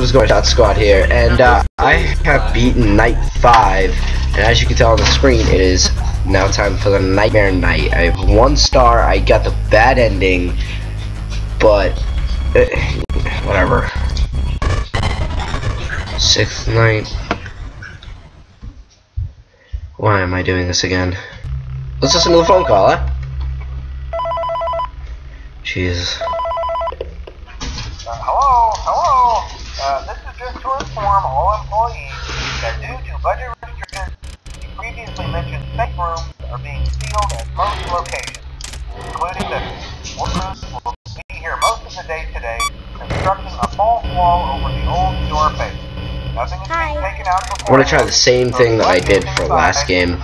what's going on, Squad here, and uh, I have beaten Night 5, and as you can tell on the screen, it is now time for the Nightmare Night. I have one star, I got the bad ending, but, uh, whatever. Sixth night. Why am I doing this again? Let's listen to the phone call, huh? Jesus. Uh, hello, hello. Uh, this is just to inform all employees that due to budget restrictions, the previously mentioned safe rooms are being sealed at most locations, including the workers will be here most of the day today, constructing a false wall over the old store face. Nothing is being taken out I want to try the same thing that I did for last game.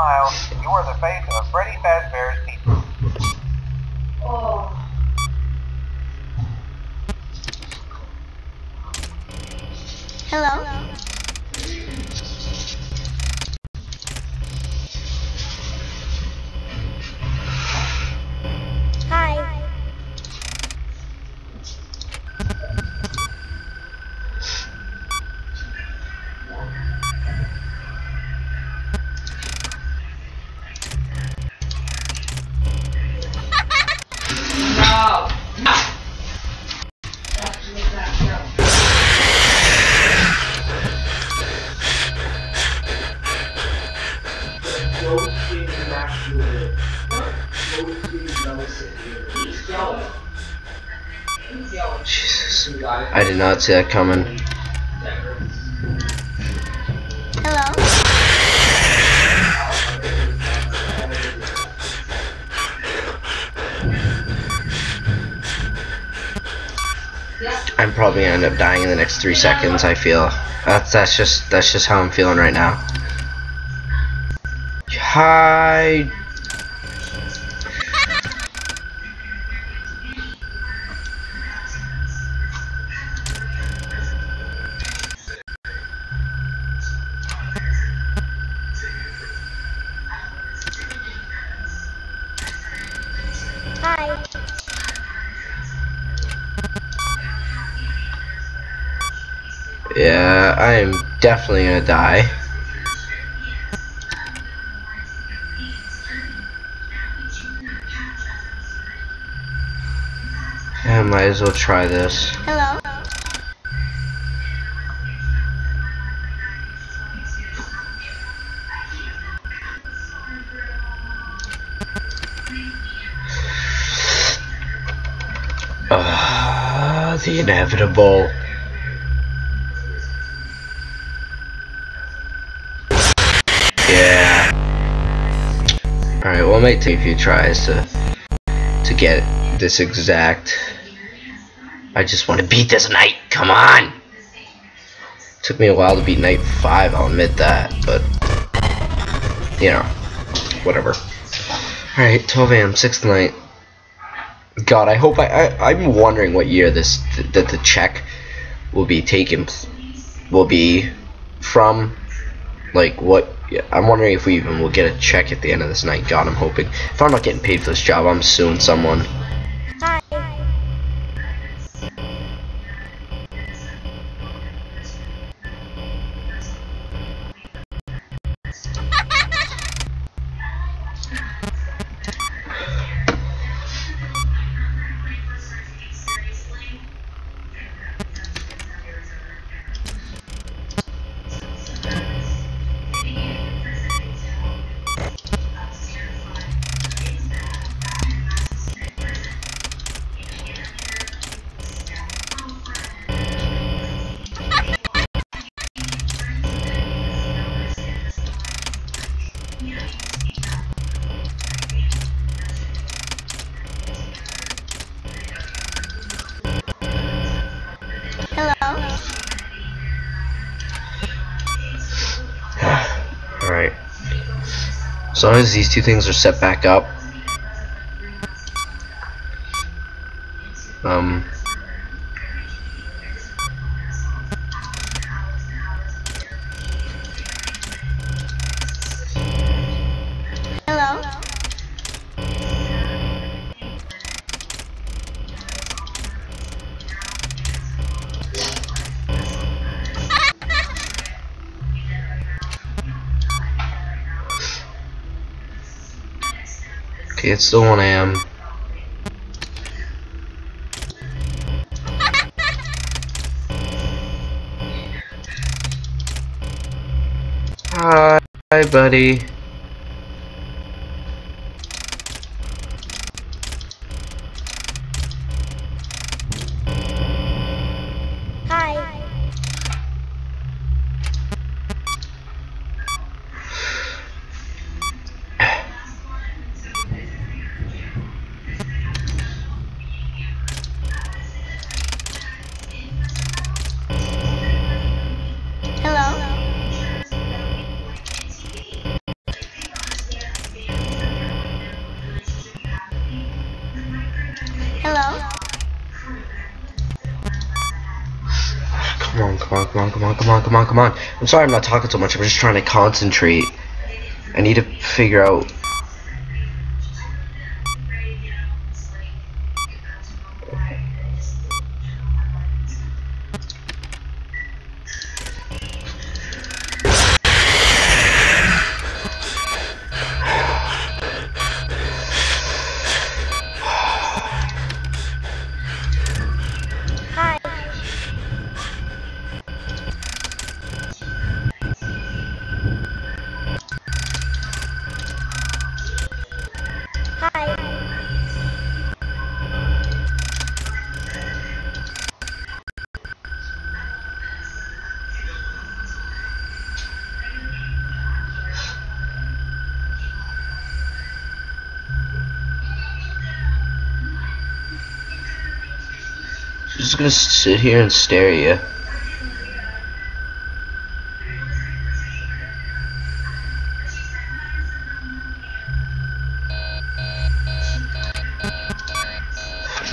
Smile. You are the face of Freddy Fazbear's Pizza. Hello? Hi. I did not see that coming. Hello? I'm probably gonna end up dying in the next three seconds. I feel that's that's just that's just how I'm feeling right now. Hi. Hi. Yeah, I am definitely gonna die. As well try this. Hello? Ah, the inevitable. Yeah. Alright, well it might take a few tries to to get this exact. I just want to beat this night. Come on. Took me a while to beat night five. I'll admit that, but you know, whatever. All right, 12 a.m. sixth night. God, I hope I, I I'm wondering what year this th that the check will be taken will be from. Like what? Yeah, I'm wondering if we even will get a check at the end of this night. God, I'm hoping. If I'm not getting paid for this job, I'm suing someone. As long as these two things are set back up. Um. Okay, it's still 1 a.m. Hi, hi, buddy. On, come on, come on, come on, come on, come on. I'm sorry I'm not talking so much. I'm just trying to concentrate. I need to figure out. Just gonna sit here and stare at you.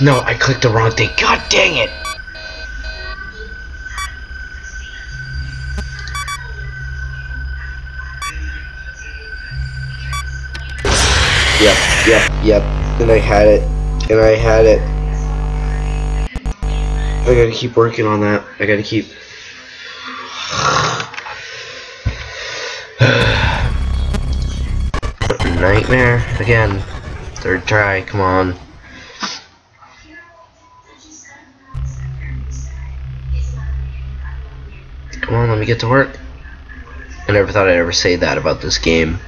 No, I clicked the wrong thing. God dang it! Yep, yep, yep. And I had it. And I had it. I gotta keep working on that. I gotta keep. Nightmare again. Third try. Come on. Come on, let me get to work. I never thought I'd ever say that about this game.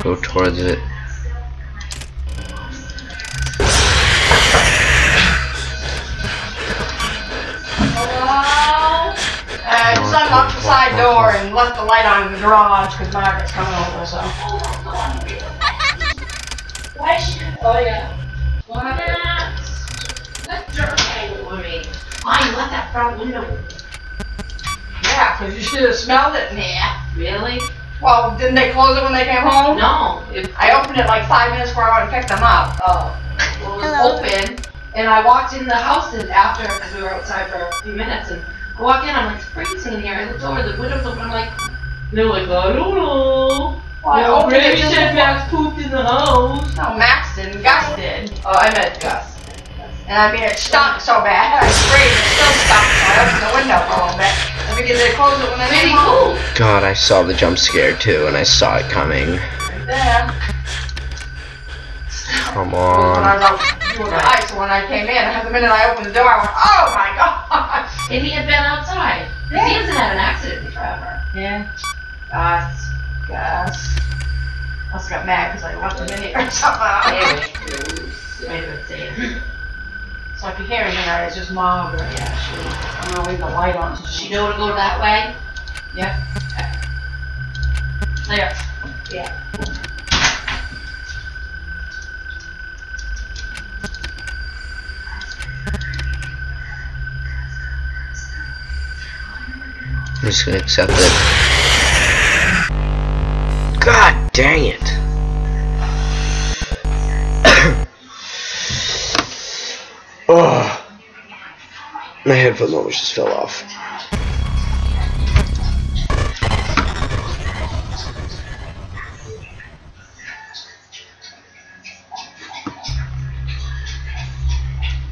Go towards it. Hello? Uh, I just unlocked the side door and left the light on in the garage because Margaret's coming over, so. Why is she? Oh, yeah. What happened? That dirt came with me. Why you left that front window? Yeah, because you should have smelled it in there. Really? Well, didn't they close it when they came home? No. It, I opened it like five minutes before I went and picked them up. oh. Well, it was Hello. open, and I walked in the house and after, because we were outside for a few minutes, and I walk in, I'm like, it's freezing in here. I looked over, the window's open, I'm like, they're like, I don't know. Well, I no, opened it maybe just said Max pooped in the house. No, Max didn't. Gus did. Oh, I meant Gus. And I mean, it stunk so bad. I sprayed it, it still stunk, so I opened the window for a little bit. I figured they'd when they Maybe came home. cool. God, I saw the jump scare too, and I saw it coming. Right there. Come When I on. was doing the ice, when I came in, the minute I opened the door, I went, oh my gosh! And he had been outside. 'Cause He hasn't had an accident in forever. Yeah. Gus, Gus. Must have got mad because I left him in here or something. Maybe. Maybe it's safe. So if you hear anything, alright, it's just Margaret, actually. I'm gonna leave the light on. Does she know to go that way? Yeah. There. Yeah. I'm just gonna accept it. God dang it! My headphone almost just fell off.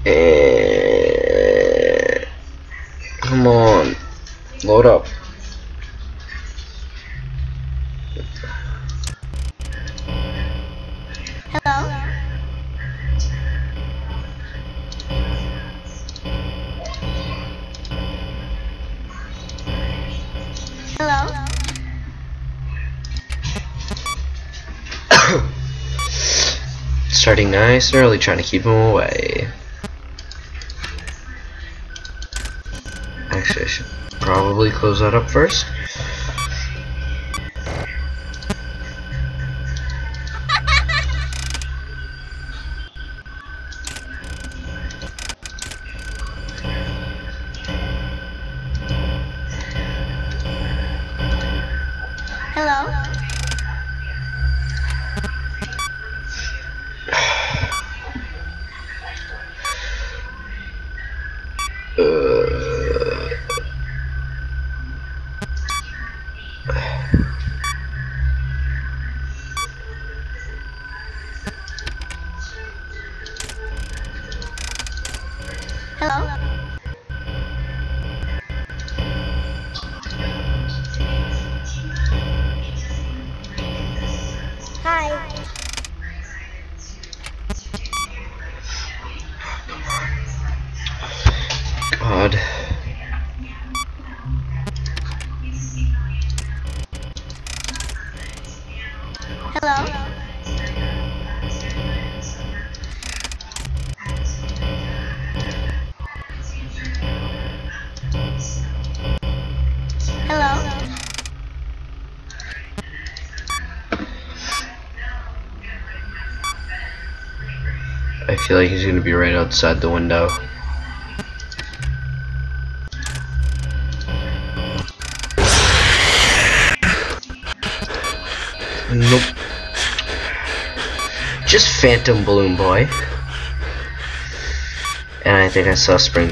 Eh, Come on, load up. Starting nice and early, trying to keep him away. Actually, I should probably close that up first. God. Hello? Hello? I feel like he's gonna be right outside the window. Nope. Just Phantom Balloon Boy. And I think I saw Spring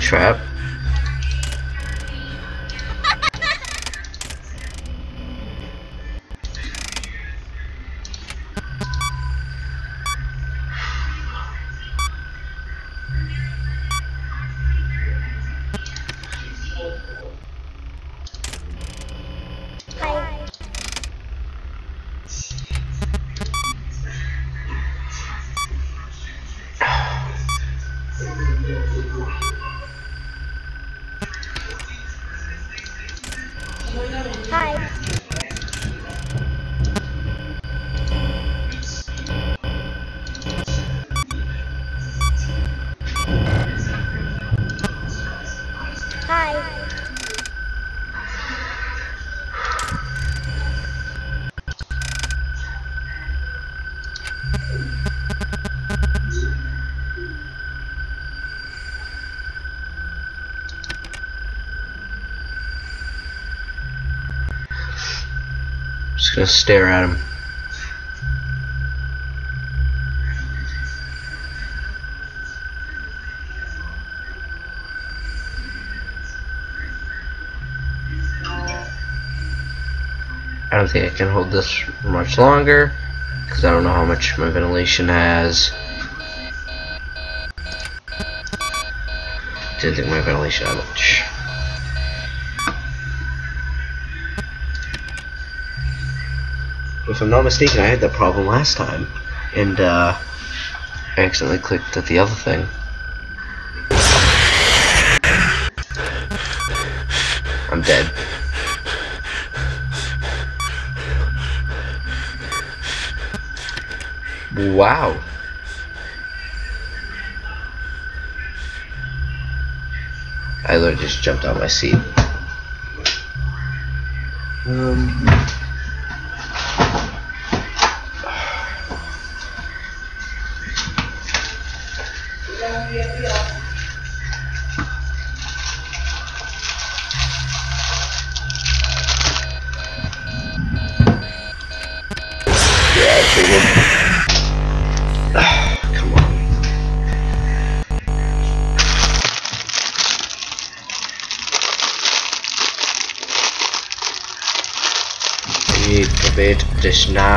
gonna stare at him. I don't think I can hold this much longer because I don't know how much my ventilation has. Didn't think my ventilation had much. If I'm not mistaken, I had that problem last time, and uh, I accidentally clicked at the other thing. I'm dead. Wow. I literally just jumped out my seat. Um. Bit